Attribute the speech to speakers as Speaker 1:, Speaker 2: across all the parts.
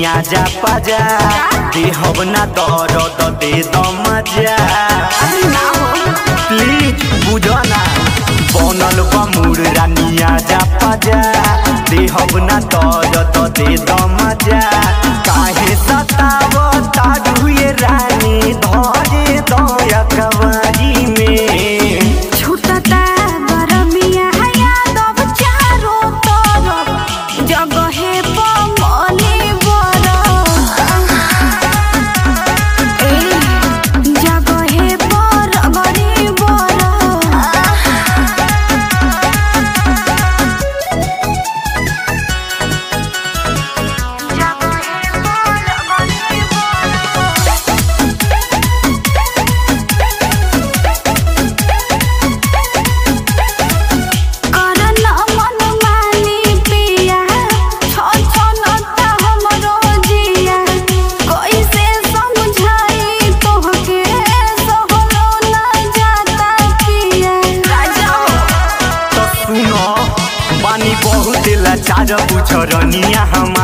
Speaker 1: दुनिया जा पाजा। दे हब ना दर्द, दे दो मज़ा। प्लीज़ बुझो ना। बनल बा मुर्रा निया जा पाजा। दे हब ना दर्द, दे दो मज़ा। अरे पूछो रनिया हम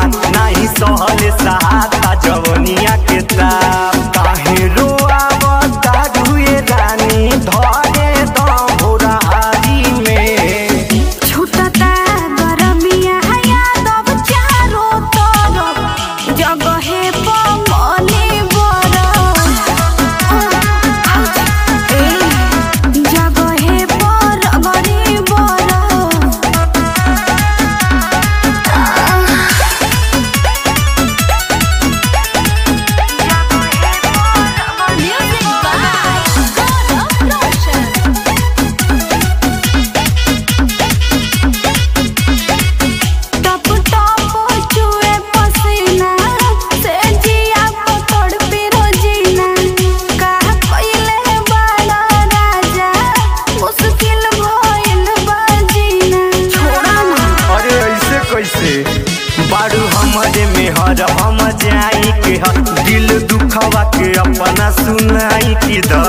Speaker 1: जाई के ह दिल दुखवा के अपना सुनाई के दा।